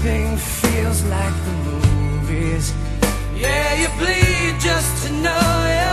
everything feels like the movies. Yeah, you bleed just to know you're